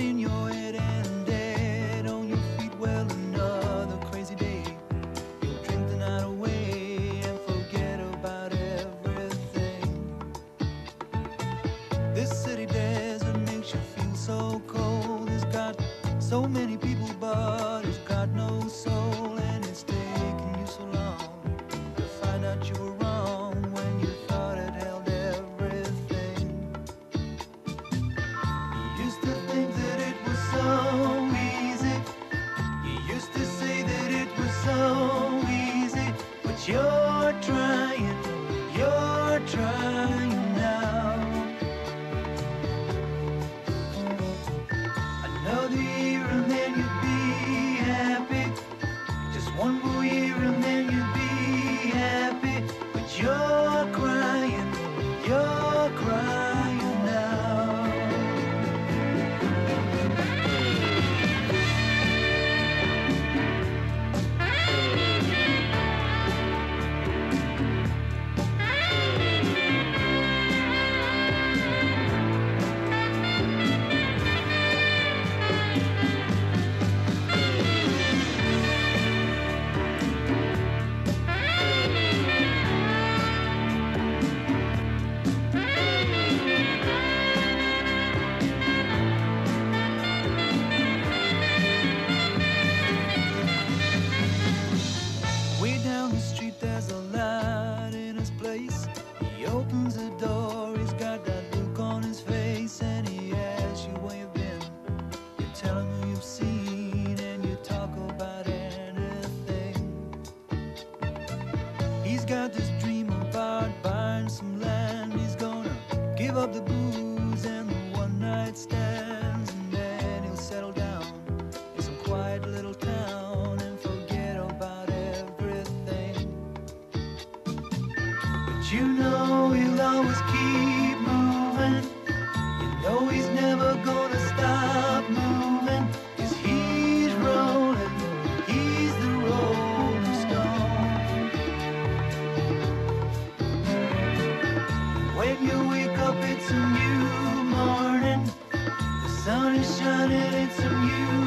your head and dead on your feet. Well, another crazy day. You'll drink the night away and forget about everything. This city desert makes you feel so cold. It's got so many people, but it's got no soul, one more year Got this dream about buying some land. He's gonna give up the booze and the one night stands, and then he'll settle down in some quiet little town and forget about everything. But you know he'll always keep shining, a new